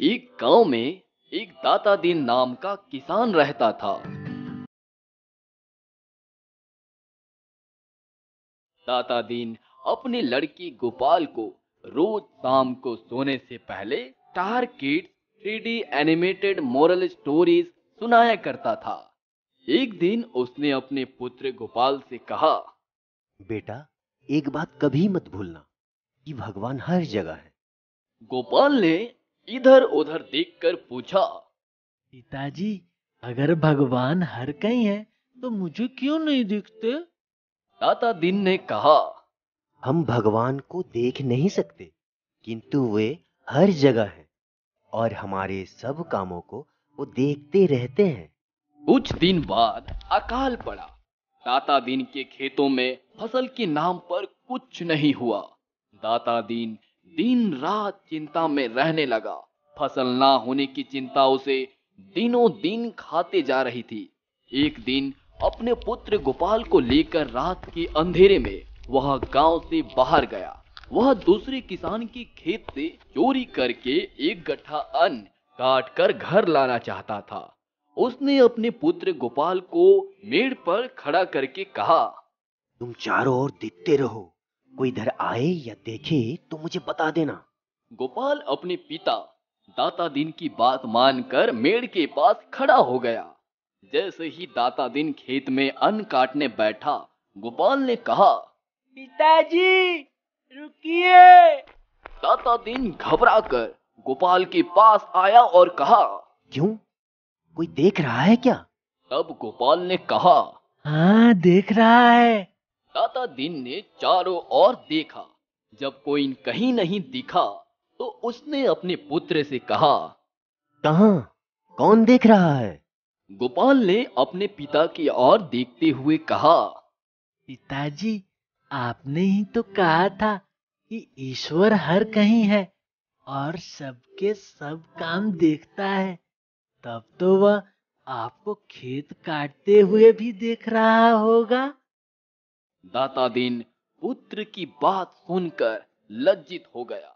एक गाँव में एक दाता दीन नाम का किसान रहता था। दाता दीन अपने लड़की गोपाल को रोज शाम को सोने से पहले star kids three animated moral stories सुनाया करता था। एक दिन उसने अपने पुत्र गोपाल से कहा बेटा एक बात कभी मत भूलना कि भगवान हर जगह है। गोपाल ने इधर उधर देखकर पूछा पिताजी अगर भगवान हर कहीं है तो मुझे क्यों नहीं दिखते? दाता दिन ने कहा हम भगवान को देख नहीं सकते किंतु वे हर जगह हैं और हमारे सब कामों को वो देखते रहते हैं। कुछ दिन बाद अकाल पड़ा। दाता दिन के खेतों में फ़सल के नाम पर कुछ नहीं हुआ। दाता दिन दिन रात चिंता में रहने लगा। फ़सल ना होने की चिंता उसे दिनों दिन खाते जा रही थी। एक दिन अपने पुत्र गोपाल को लेकर रात के अंधेरे में वह गाँव से बाहर गया। वह दूसरे किसान के खेत से चोरी करके एक गठा अन्न काट कर घर लाना चाहता था। उसने अपने पुत्र गोपाल को मेड़ पर खड़ा करके कहा, तुम चारों ओर देखते रहो। कोई इधर आए या देखे तो मुझे बता देना। गोपाल अपने पिता दाता दिन की बात मानकर मेड़ के पास खड़ा हो गया। जैसे ही दाता दिन खेत में अन्न काटने बैठा गोपाल ने कहा पिताजी रुकिए। दाता दिन घबरा कर गोपाल के पास आया और कहा क्यों? कोई देख रहा है क्या? तब गोपाल ने कहा हाँ देख रहा है। दाता दिन ने चारों ओर देखा। जब कोई कहीं नहीं दिखा तो उसने अपने पुत्र से कहा कहा? कौन देख रहा है? गोपाल ने अपने पिता की ओर देखते हुए कहा पिताजी आपने ही तो कहा था कि ईश्वर हर कहीं है और सबके सब काम देखता है। तब तो वह आपको खेत काटते हुए भी देख रहा होगा। दाता दिन पुत्र की बात सुनकर लज्जित हो गया।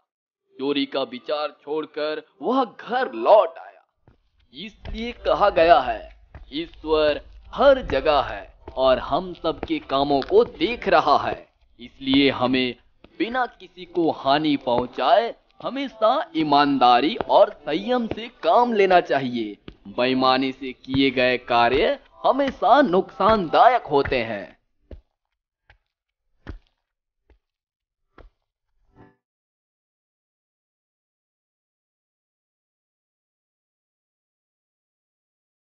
चोरी का विचार छोड़कर वह घर लौट आया। इसलिए कहा गया है, ईश्वर हर जगह है और हम सबके कामों को देख रहा है। इसलिए हमें बिना किसी को हानि पहुँचाए हमेशा ईमानदारी और संयम से काम लेना चाहिए। बेईमानी से किए गए कार्य हमेशा नुकसानदायक होते हैं।